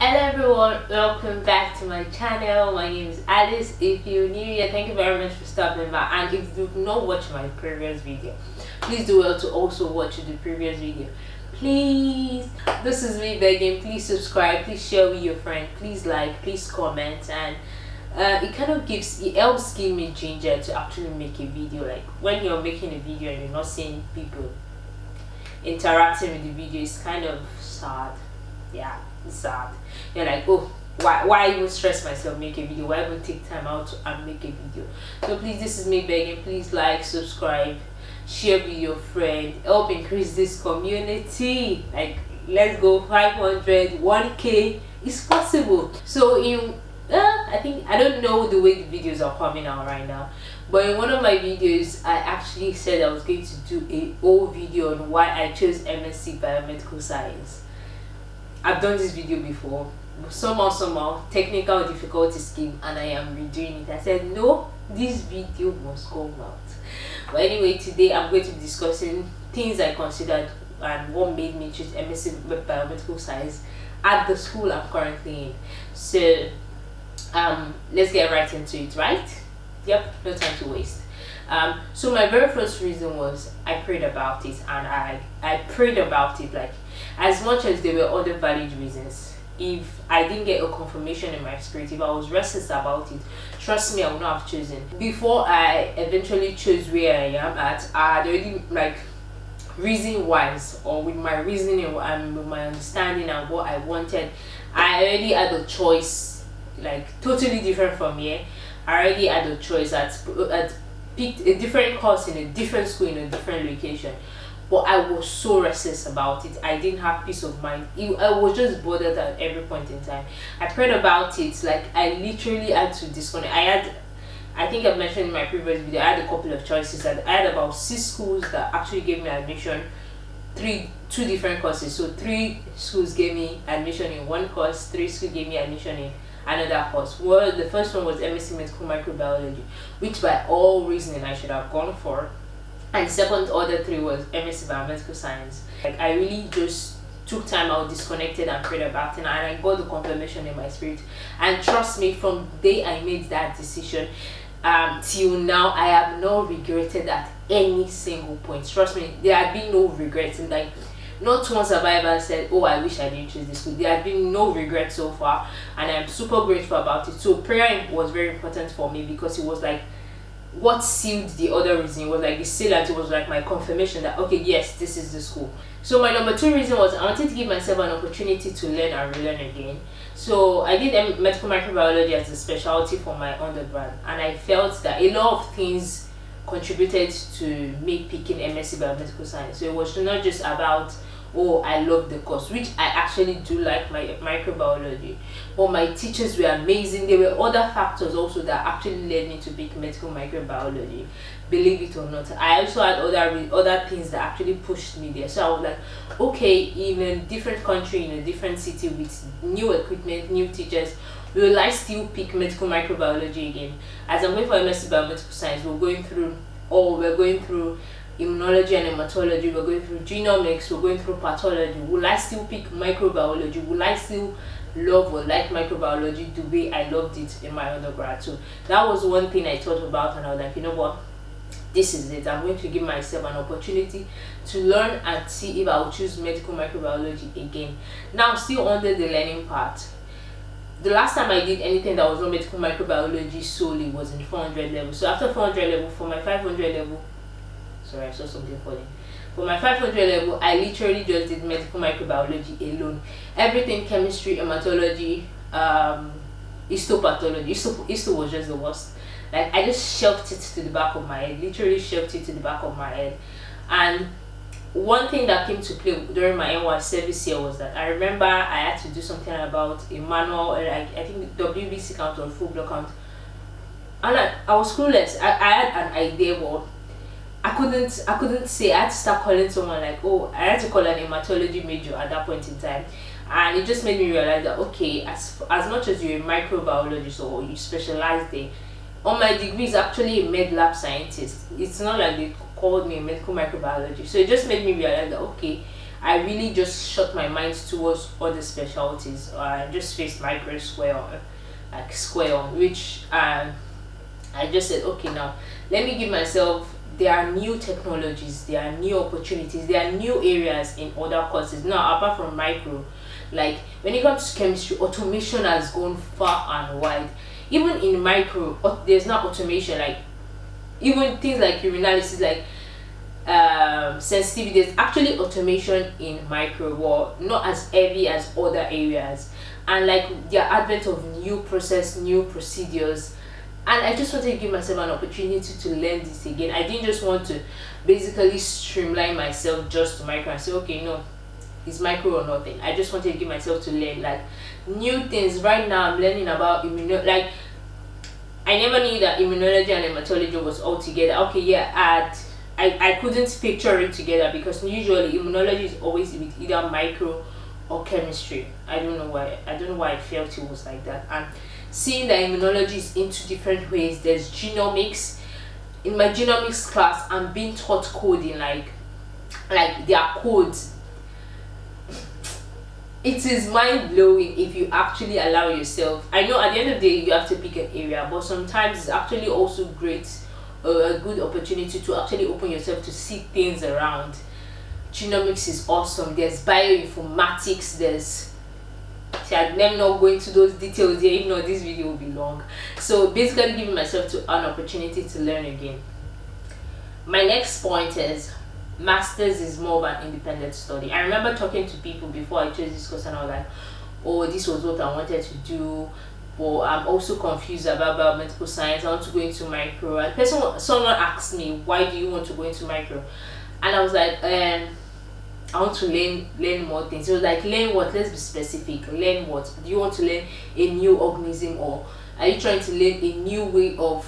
Hello everyone, welcome back to my channel. My name is Alice. If you're new here, thank you very much for stopping by. And if you've not watched my previous video, please do well to also watch the previous video. Please, this is me begging. Please subscribe. Please share with your friend. Please like. Please comment. And uh, it kind of gives, it helps give me ginger to actually make a video. Like when you're making a video and you're not seeing people interacting with the video, it's kind of sad. Yeah sad. You're like oh why why even stress myself make a video? Why even take time out and make a video? So please this is me begging. Please like subscribe share with your friend. Help increase this community. Like let's go 500 1k it's possible. So in uh, i think i don't know the way the videos are coming out right now but in one of my videos i actually said i was going to do a whole video on why i chose msc biomedical science I've done this video before. Somehow, somehow, technical difficulties came and I am redoing it. I said, no, this video must come out. But anyway, today I'm going to be discussing things I considered and what made me choose MSc Biomedical Science at the school I'm currently in. So, um, let's get right into it, right? Yep, no time to waste. Um, so my very first reason was I prayed about it and I, I prayed about it like as much as there were other valid reasons if I didn't get a confirmation in my spirit, if I was restless about it, trust me, I would not have chosen. Before I eventually chose where I am at, I had already like reason wise or with my reasoning and with my understanding and what I wanted, I already had a choice like totally different from here. I already had a choice at at picked a different course in a different school in a different location but I was so restless about it. I didn't have peace of mind. I was just bothered at every point in time. I prayed about it, like I literally had to disconnect. I had, I think I mentioned in my previous video, I had a couple of choices. I had about six schools that actually gave me admission, three, two different courses. So three schools gave me admission in one course, three schools gave me admission in another course. Well, the first one was MSc Medical Microbiology, which by all reasoning I should have gone for and second order three was MSc Biomedical Science. Like I really just took time out, disconnected and prayed about it and I got the confirmation in my spirit. And trust me, from the day I made that decision um, till now, I have not regretted at any single point. Trust me, there have been no regrets. And like, not one survivor said, oh, I wish I didn't choose this school. There have been no regrets so far. And I'm super grateful about it. So prayer was very important for me because it was like, what sealed the other reason? Was like the seal it was like my confirmation that okay yes this is the school. So my number two reason was i wanted to give myself an opportunity to learn and relearn again. So i did medical microbiology as a specialty for my undergrad and i felt that a lot of things contributed to me picking msc biomedical science. So it was not just about oh i love the course which i actually do like my microbiology. But my teachers were amazing. There were other factors also that actually led me to pick medical microbiology. Believe it or not i also had other other things that actually pushed me there. So i was like okay in a different country in a different city with new equipment new teachers will i still pick medical microbiology again? As i'm going for msc biomedical science we're going through or we're going through immunology and hematology, we're going through genomics, we're going through pathology. Will I still pick microbiology? Will I still love or like microbiology the way I loved it in my undergrad? So that was one thing I thought about and I was like, you know what? This is it. I'm going to give myself an opportunity to learn and see if I'll choose medical microbiology again. Now, I'm still under the learning part. The last time I did anything that was not medical microbiology solely was in 400 level. So after 400 level, for my 500 level, sorry I saw something falling for my 500 level I literally just did medical microbiology alone. Everything chemistry hematology um histopathology. Histo, histo was just the worst. Like I just shoved it to the back of my head. Literally shoved it to the back of my head. And one thing that came to play during my NY service year was that I remember I had to do something about a manual like I think WBC count or full blood count. And I, I was clueless. I, I had an idea but I couldn't I couldn't say I had to start calling someone like oh I had to call an hematology major at that point in time and it just made me realize that okay as as much as you're a microbiologist or you specialize there on my degree is actually a med lab scientist it's not like they called me a medical microbiologist so it just made me realize that okay I really just shut my mind towards other specialties. I just faced micro square like square on, which um, I just said, okay, now let me give myself. There are new technologies, there are new opportunities, there are new areas in other courses. Now, apart from micro, like when it comes to chemistry, automation has gone far and wide. Even in micro, there's not automation. Like even things like urinalysis, like um, sensitivity, there's actually automation in micro, well, not as heavy as other areas. And like the advent of new process, new procedures, and I just wanted to give myself an opportunity to learn this again. I didn't just want to basically streamline myself just to micro and say, okay, no, it's micro or nothing. I just wanted to give myself to learn like new things. Right now, I'm learning about immuno like I never knew that immunology and hematology was all together. Okay, yeah, at I, I couldn't picture it together because usually immunology is always with either micro or chemistry. I don't know why. I don't know why I felt it was like that. And seeing that immunology is into different ways, there's genomics. In my genomics class, I'm being taught coding like like there are codes it is mind blowing if you actually allow yourself. I know at the end of the day you have to pick an area, but sometimes it's actually also great, uh, a good opportunity to actually open yourself to see things around. Genomics is awesome. There's bioinformatics. There's see, I'm not going into those details here. If not, this video will be long. So basically, giving myself to an opportunity to learn again. My next point is masters is more of an independent study. I remember talking to people before I chose this course and I was like, oh, this was what I wanted to do. But I'm also confused about biomedical science. I want to go into micro. And person, someone asked me, why do you want to go into micro? And I was like, um, I want to learn learn more things. It was like learn what? Let's be specific. Learn what? Do you want to learn a new organism or are you trying to learn a new way of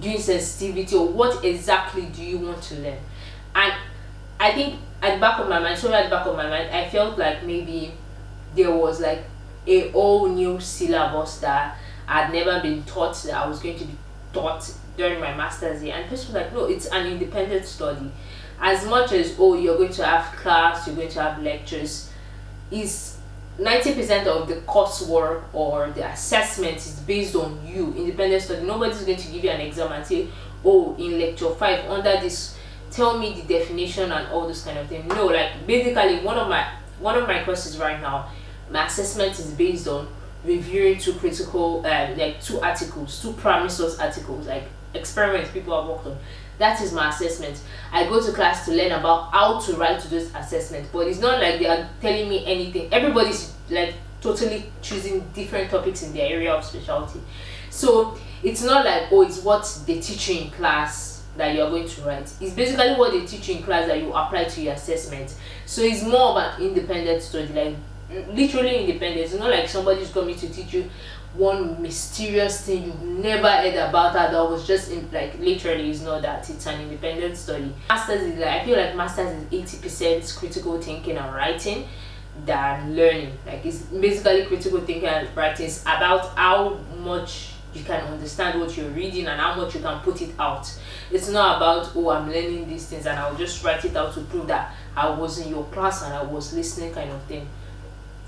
doing sensitivity or what exactly do you want to learn? And I think at the back of my mind, somewhere at the back of my mind, I felt like maybe there was like a whole new syllabus that had never been taught that I was going to be taught during my master's year. And this was like, no, it's an independent study. As much as oh you're going to have class, you're going to have lectures, is 90% of the coursework or the assessment is based on you, independent study. Nobody's going to give you an exam and say, oh, in lecture 5, under this tell me the definition and all this kind of thing no like basically one of my one of my courses right now my assessment is based on reviewing two critical um, like two articles two primary source articles like experiments people have worked on that is my assessment i go to class to learn about how to write to those assessments but it's not like they are telling me anything everybody's like totally choosing different topics in their area of specialty so it's not like oh it's what they teach you in class that you are going to write. It's basically what they teach you in class that you apply to your assessment. So it's more of an independent study, like literally independent. It's not like somebody's coming to teach you one mysterious thing you've never heard about that that was just in, like literally is not that. It's an independent study. Masters is like i feel like masters is 80 percent critical thinking and writing than learning. Like it's basically critical thinking and writing is about how much you can understand what you're reading and how much you can put it out. It's not about oh i'm learning these things and i'll just write it out to prove that i was in your class and i was listening kind of thing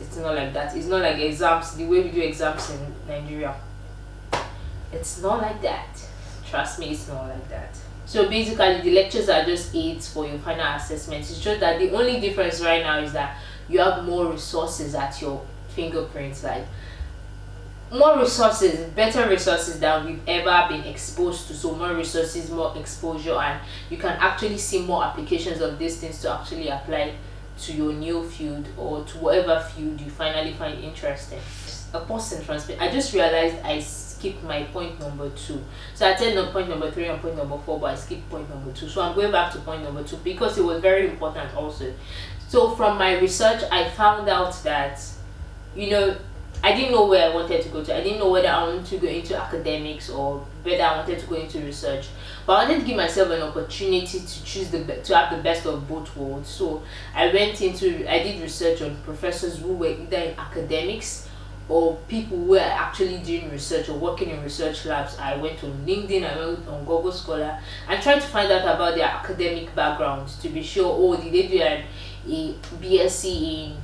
it's not like that. It's not like exams the way we do exams in nigeria. It's not like that. Trust me it's not like that. So basically the lectures are just aids for your final assessment. It's just that the only difference right now is that you have more resources at your fingerprints like more resources better resources than we've ever been exposed to. So more resources more exposure and you can actually see more applications of these things to actually apply to your new field or to whatever field you finally find interesting. A person transfer. i just realized i skipped my point number two. So i said no point number three and point number four but i skipped point number two. So i'm going back to point number two because it was very important also. So from my research i found out that you know I didn't know where I wanted to go to. I didn't know whether I wanted to go into academics or whether I wanted to go into research. But I wanted to give myself an opportunity to choose the to have the best of both worlds. So I went into I did research on professors who were either in academics or people who are actually doing research or working in research labs. I went on LinkedIn, I went on Google Scholar and tried to find out about their academic backgrounds to be sure, oh, did they do a BSc in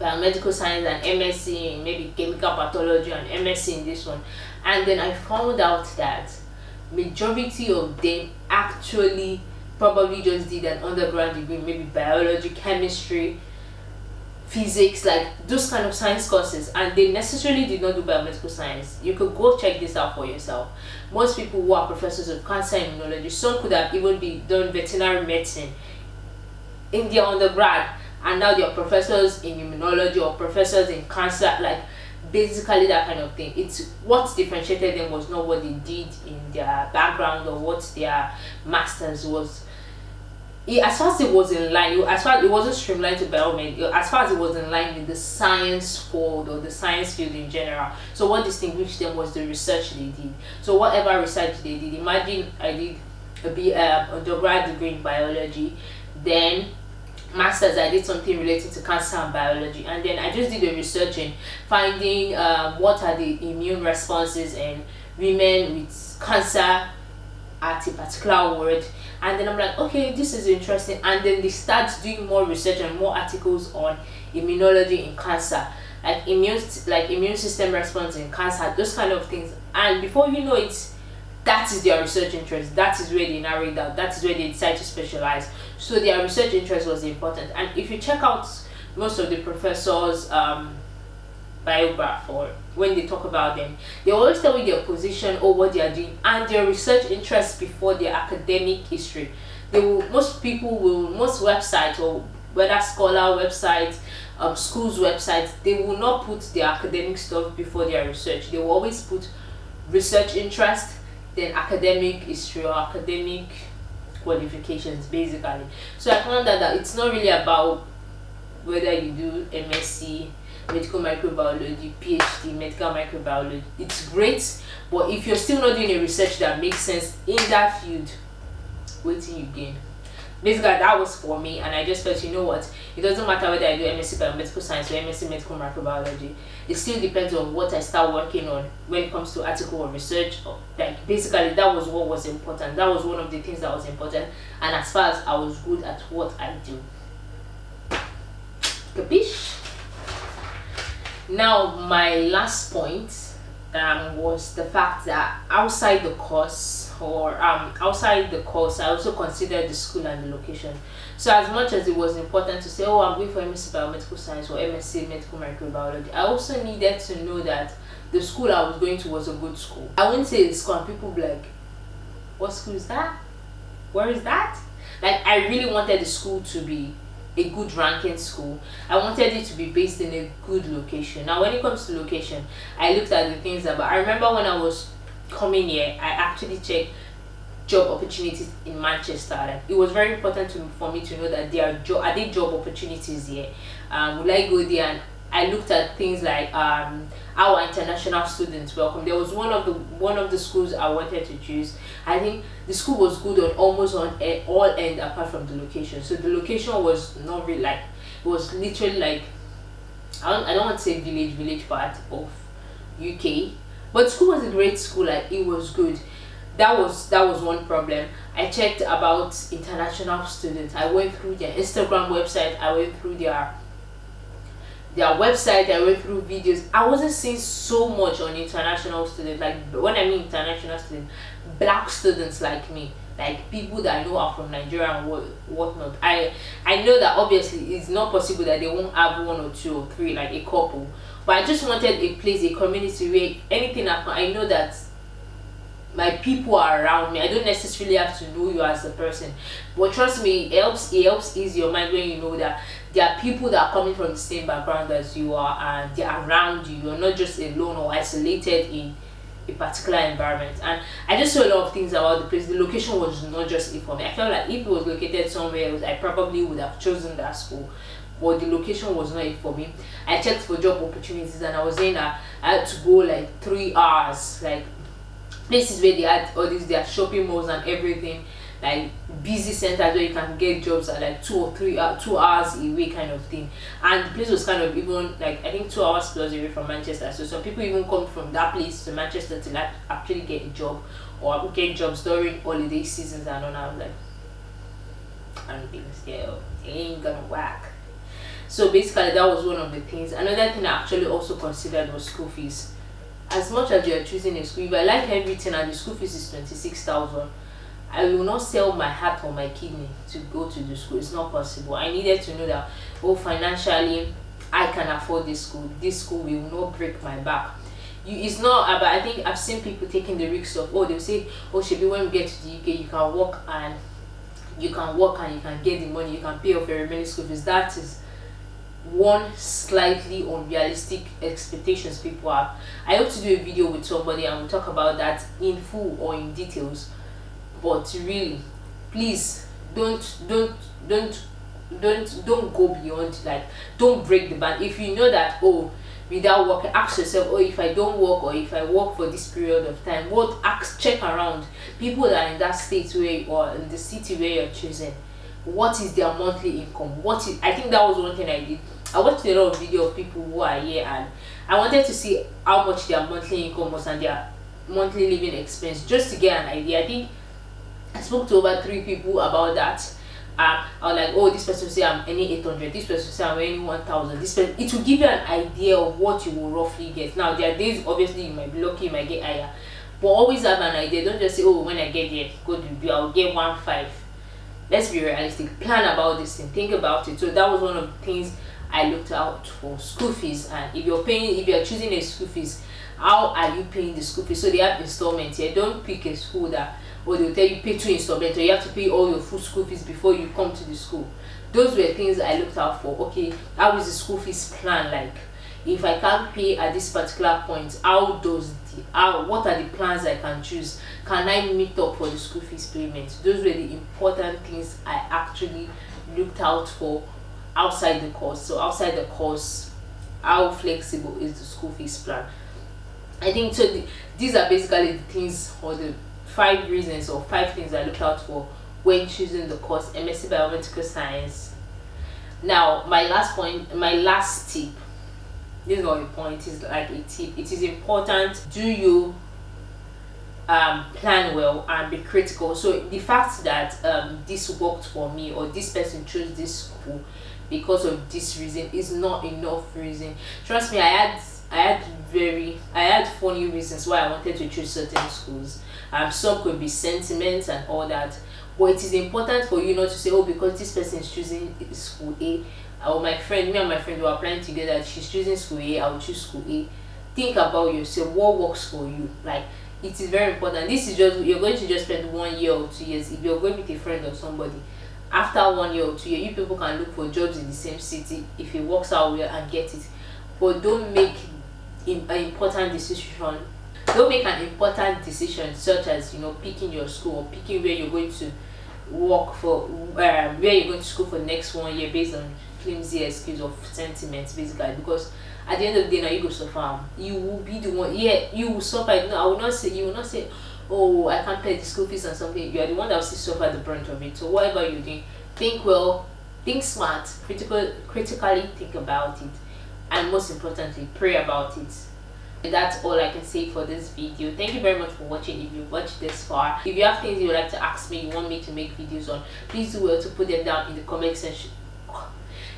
biomedical science and MSc in maybe chemical pathology and MSc in this one. And then I found out that majority of them actually probably just did an undergrad degree, maybe biology, chemistry, physics, like those kind of science courses, and they necessarily did not do biomedical science. You could go check this out for yourself. Most people who are professors of cancer immunology, some could have even be done veterinary medicine in their undergrad, and now they're professors in immunology or professors in cancer, like basically that kind of thing. It's what differentiated them was not what they did in their background or what their masters was it, as far as it was in line, as far as it wasn't streamlined to biomed, as far as it was in line with the science field or the science field in general. So what distinguished them was the research they did. So whatever research they did, imagine I did a B, uh, degree in biology, then masters I did something related to cancer and biology, and then I just did the research in finding um, what are the immune responses in women with cancer at a particular word and then i'm like okay this is interesting. And then they start doing more research and more articles on immunology in cancer. Like immune like immune system response in cancer those kind of things. And before you know it that is their research interest that is where they narrow it down that is where they decide to specialize. So their research interest was important. And if you check out most of the professors um biograph or when they talk about them they always tell you their position or what they are doing and their research interests before their academic history. They will most people will most websites or whether scholar websites um, schools websites they will not put their academic stuff before their research. They will always put research interest then academic is or academic qualifications basically so i found that, that it's not really about whether you do msc medical microbiology, PhD, medical microbiology. It's great, but if you're still not doing a research that makes sense in that field, wait till you gain. Basically, that was for me, and I just felt, you know what, it doesn't matter whether I do MSc biomedical science or MSc medical microbiology. It still depends on what I start working on when it comes to article or research. Like basically, that was what was important. That was one of the things that was important, and as far as I was good at what I do. Capiche? now my last point um, was the fact that outside the course or um, outside the course I also considered the school and the location. So as much as it was important to say oh I'm going for MSc biomedical science or MSc medical microbiology I also needed to know that the school I was going to was a good school. I wouldn't say school and people be like what school is that? Where is that? Like I really wanted the school to be a good ranking school. I wanted it to be based in a good location. Now when it comes to location i looked at the things that but i remember when i was coming here i actually checked job opportunities in manchester like it was very important to, for me to know that there are job are there job opportunities here um i go there and I looked at things like um, our international students welcome. There was one of the one of the schools I wanted to choose. I think the school was good on almost on all end apart from the location. So the location was not really like it was literally like I don't, I don't want to say village village part of UK, but school was a great school. Like it was good. That was that was one problem. I checked about international students. I went through their Instagram website. I went through their their website i went through videos i wasn't seeing so much on international students like when i mean international students black students like me like people that I know are from Nigeria and what whatnot. I I know that obviously it's not possible that they won't have one or two or three like a couple, but I just wanted a place, a community where anything happen, I know that my people are around me. I don't necessarily have to know you as a person, but trust me, it helps. It helps ease your mind when you know that there are people that are coming from the same background as you are, and they're around you. You're not just alone or isolated in a particular environment. And I just saw a lot of things about the place. The location was not just it for me. I felt like if it was located somewhere else, I probably would have chosen that school. But the location was not it for me. I checked for job opportunities and I was saying that I had to go like three hours, like places where they had all these their shopping malls and everything like busy centers where you can get jobs at like two or three uh, two hours away kind of thing. And the place was kind of even like i think two hours plus away from manchester. So some people even come from that place to manchester to like actually get a job or get jobs during holiday seasons and all was like don't think yeah it ain't gonna work. So basically that was one of the things. Another thing i actually also considered was school fees. As much as you're choosing a school if i like everything and the school fees is 26000 I will not sell my heart or my kidney to go to the school. It's not possible. I needed to know that, oh, financially, I can afford this school. This school will not break my back. You, it's not about, I think I've seen people taking the risk of, oh, they'll say, oh, Shebi, when we get to the UK, you can work and you can work and you can get the money, you can pay off your remaining school fees. That is one slightly unrealistic expectations people have. I hope to do a video with somebody and we'll talk about that in full or in details but really please don't don't don't don't don't go beyond like don't break the bank if you know that oh without working ask yourself oh if i don't work or if i work for this period of time what ask check around. People that are in that state where or in the city where you're choosing what is their monthly income? What is i think that was one thing i did. I watched a lot of video of people who are here and i wanted to see how much their monthly income was and their monthly living expense just to get an idea. I think I spoke to over three people about that. Um, I was like, oh, this person say I'm earning 800, this person say I'm earning 1000. This person, it will give you an idea of what you will roughly get. Now, there are days, obviously, you might be lucky, you might get higher, but always have an idea. Don't just say, oh, when I get there, go to do, I'll get one five. Let's be realistic. Plan about this thing. Think about it. So that was one of the things I looked out for school fees. And if you're paying, if you're choosing a school fees, how are you paying the school fees? So they have installments here. Don't pick a school that or they'll tell you pay two installments or you have to pay all your full school fees before you come to the school. Those were things i looked out for. Okay how is the school fees plan like? If i can't pay at this particular point how does the how what are the plans i can choose? Can i meet up for the school fees payment? Those were the important things i actually looked out for outside the course. So outside the course how flexible is the school fees plan? I think so the, these are basically the things or the five reasons or five things I look out for when choosing the course MSc Biomedical Science. Now, my last point, my last tip, this is not a point, it's like a tip. It is important, do you um, plan well and be critical. So the fact that um, this worked for me or this person chose this school because of this reason is not enough reason. Trust me, I had I had very I had funny reasons why I wanted to choose certain schools. Um, some could be sentiments and all that but it is important for you not to say oh because this person is choosing school a or my friend me and my friend were applying together she's choosing school a i will choose school a. Think about yourself what works for you. Like it is very important. This is just you're going to just spend one year or two years if you're going with a friend or somebody after one year or two years you people can look for jobs in the same city if it works out well and get it. But don't make an important decision. Don't make an important decision such as you know picking your school or picking where you're going to work for um, where you're going to school for next one year based on flimsy excuse of sentiments basically. Because at the end of the day now you go suffer you will be the one yeah you will suffer. No i will not say you will not say oh i can't pay the school fees and something. You are the one that will still suffer the brunt of it. So whatever you do think well think smart critical critically think about it and most importantly pray about it that's all i can say for this video thank you very much for watching if you watched this far if you have things you would like to ask me you want me to make videos on please do well to put them down in the comment section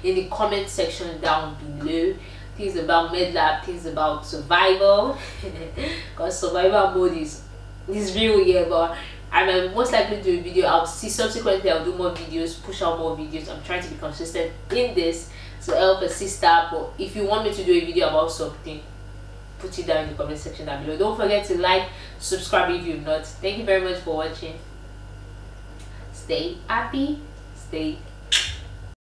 in the comment section down below things about medlab things about survival because survival mode is is real here but I'm most likely to do a video. I'll see subsequently. I'll do more videos, push out more videos. I'm trying to be consistent in this to help a sister. But if you want me to do a video about something, put it down in the comment section down below don't forget to like subscribe if you've not thank you very much for watching stay happy stay